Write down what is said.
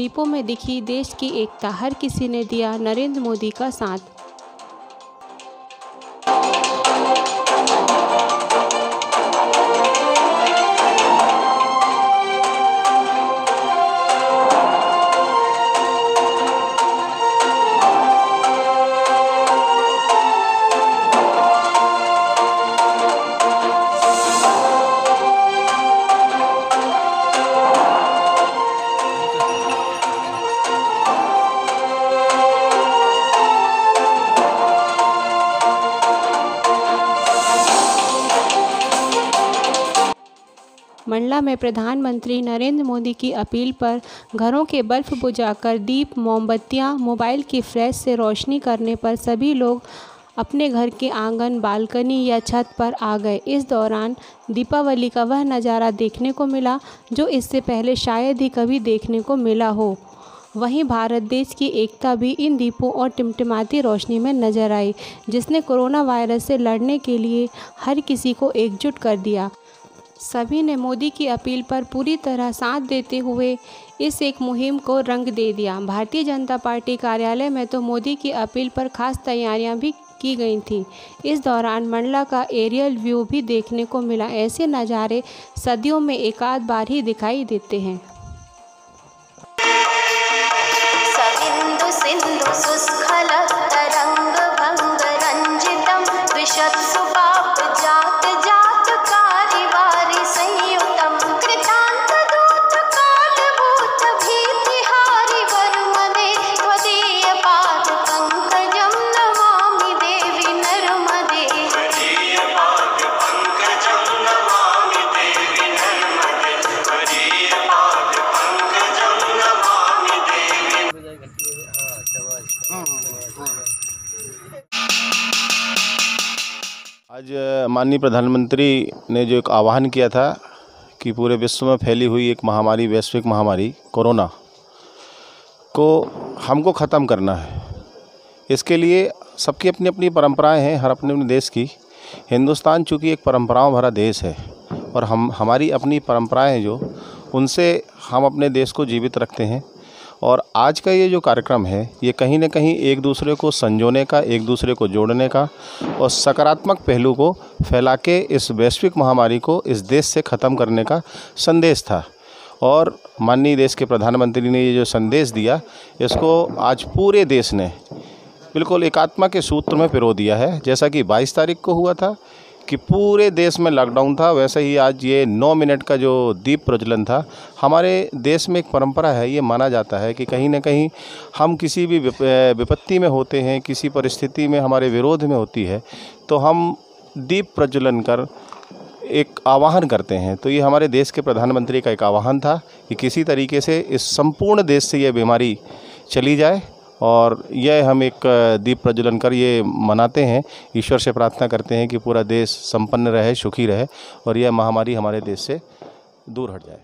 दीपों में दिखी देश की एकता हर किसी ने दिया नरेंद्र मोदी का साथ। मंडला में प्रधानमंत्री नरेंद्र मोदी की अपील पर घरों के बल्ब बुझाकर दीप, मोमबत्तियाँ, मोबाइल की फ्लैश से रोशनी करने पर सभी लोग अपने घर के आँगन, बालकनी या छत पर आ गए। इस दौरान दीपावली का वह नज़ारा देखने को मिला, जो इससे पहले शायद ही कभी देखने को मिला हो। वहीं भारत देश की एकता भी इन दीपों और टिमटिमाती रोशनी में नज़र आई, जिसने कोरोना वायरस से लड़ने के लिए हर किसी को एकजुट कर दिया। सभी ने मोदी की अपील पर पूरी तरह साथ देते हुए इस एक मुहिम को रंग दे दिया। भारतीय जनता पार्टी कार्यालय में तो मोदी की अपील पर खास तैयारियाँ भी की गई थी। इस दौरान मंडला का एरियल व्यू भी देखने को मिला। ऐसे नज़ारे सदियों में एक आध बार ही दिखाई देते हैं। आज माननीय प्रधानमंत्री ने जो एक आह्वान किया था कि पूरे विश्व में फैली हुई एक महामारी, वैश्विक महामारी, कोरोना, को हमको ख़त्म करना है। इसके लिए सबकी अपनी अपनी परंपराएँ हैं, हर अपने अपने देश की। हिंदुस्तान चूँकि एक परंपराओं भरा देश है और हम, हमारी अपनी परंपराएँ हैं जो, उनसे हम अपने देश को जीवित रखते हैं। और आज का ये जो कार्यक्रम है, ये कहीं ना कहीं एक दूसरे को संजोने का, एक दूसरे को जोड़ने का और सकारात्मक पहलू को फैला के इस वैश्विक महामारी को इस देश से ख़त्म करने का संदेश था। और माननीय देश के प्रधानमंत्री ने ये जो संदेश दिया, इसको आज पूरे देश ने बिल्कुल एकात्मा के सूत्र में पिरो दिया है। जैसा कि 22 तारीख को हुआ था कि पूरे देश में लॉकडाउन था, वैसे ही आज ये नौ मिनट का जो दीप प्रज्वलन था, हमारे देश में एक परंपरा है, ये माना जाता है कि कहीं ना कहीं हम किसी भी विपत्ति में होते हैं, किसी परिस्थिति में हमारे विरोध में होती है तो हम दीप प्रज्वलन कर एक आह्वान करते हैं। तो ये हमारे देश के प्रधानमंत्री का एक आह्वान था कि किसी तरीके से इस संपूर्ण देश से ये बीमारी चली जाए और यह हम एक दीप प्रज्वलन कर ये मनाते हैं। ईश्वर से प्रार्थना करते हैं कि पूरा देश संपन्न रहे, सुखी रहे और यह महामारी हमारे देश से दूर हट जाए।